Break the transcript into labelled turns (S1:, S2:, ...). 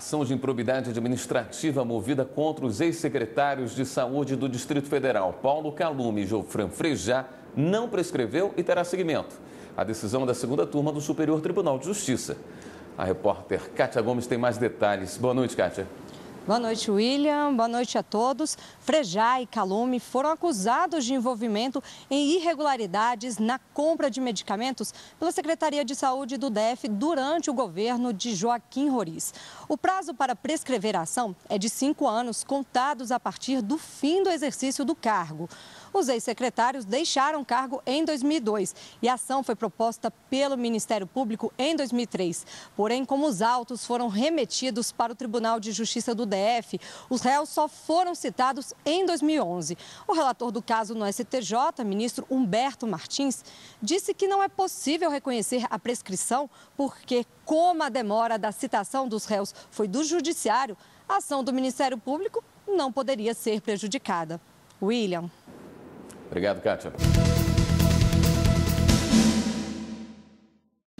S1: ação de improbidade administrativa movida contra os ex-secretários de saúde do Distrito Federal, Paulo Calume e Jofran Frejá, não prescreveu e terá seguimento. A decisão da segunda turma do Superior Tribunal de Justiça. A repórter Kátia Gomes tem mais detalhes. Boa noite, Kátia.
S2: Boa noite, William. Boa noite a todos. Frejá e Calume foram acusados de envolvimento em irregularidades na compra de medicamentos pela Secretaria de Saúde do DF durante o governo de Joaquim Roriz. O prazo para prescrever a ação é de cinco anos, contados a partir do fim do exercício do cargo. Os ex-secretários deixaram cargo em 2002 e a ação foi proposta pelo Ministério Público em 2003. Porém, como os autos foram remetidos para o Tribunal de Justiça do DF, os réus só foram citados em 2011. O relator do caso no STJ, ministro Humberto Martins, disse que não é possível reconhecer a prescrição porque, como a demora da citação dos réus foi do Judiciário, a ação do Ministério Público não poderia ser prejudicada. William.
S1: Obrigado, Kátia.